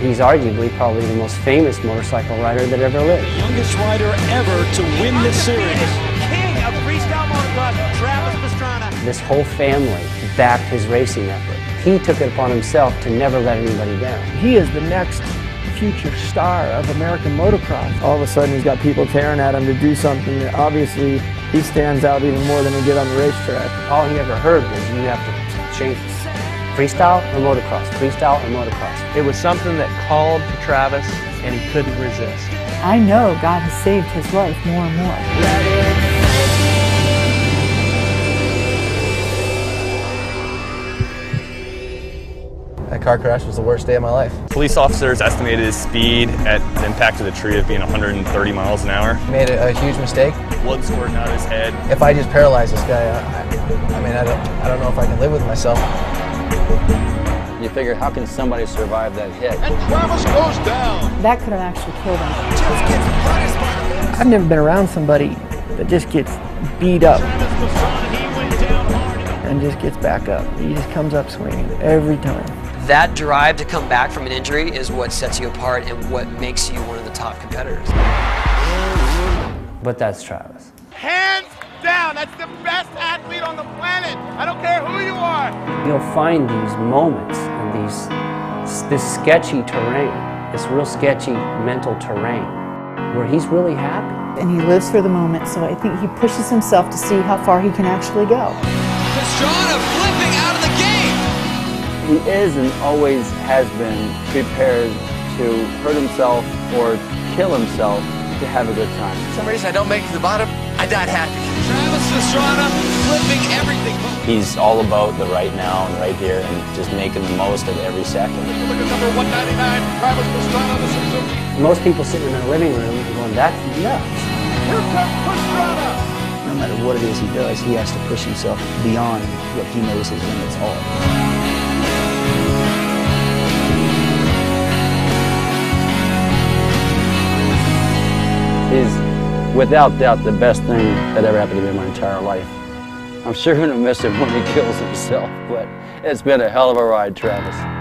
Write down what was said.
he's arguably probably the most famous motorcycle rider that ever lived. The youngest rider ever to win this series. King of freestyle motocross, Travis Pastrana. This whole family backed his racing effort. He took it upon himself to never let anybody down. He is the next future star of American motocross. All of a sudden he's got people tearing at him to do something that obviously he stands out even more than he did on the racetrack. All he ever heard was you have to change freestyle or motocross, freestyle or motocross. It was something that called to Travis and he couldn't resist. I know God has saved his life more and more. That car crash was the worst day of my life. Police officers estimated his speed at the impact of the tree of being 130 miles an hour. Made a, a huge mistake. Blood squirting out of his head. If I just paralyze this guy, I, I mean, I don't, I don't know if I can live with myself. You figure, how can somebody survive that hit? And Travis goes down. That could have actually killed him. Just gets by I've never been around somebody that just gets beat up and just gets back up. He just comes up swinging every time. That drive to come back from an injury is what sets you apart and what makes you one of the top competitors. But that's Travis. Hands down, that's the best athlete on the planet. You'll find these moments and these this sketchy terrain, this real sketchy mental terrain, where he's really happy. And he lives for the moment, so I think he pushes himself to see how far he can actually go. Pastrana flipping out of the game. He is and always has been prepared to hurt himself or kill himself to have a good time. For some reason I don't make it to the bottom, I died happy. Travis Pastrana flipping everything. He's all about the right now and right here and just making the most of every second. Look at number 199, Travis Pastrana, the Suzuki. Most people sitting in their living room going, that's nuts. Here comes Pastrana. No matter what it is he does, he has to push himself beyond what he knows his limits are. Without doubt the best thing that ever happened to me in my entire life. I'm sure gonna miss him when he kills himself, but it's been a hell of a ride, Travis.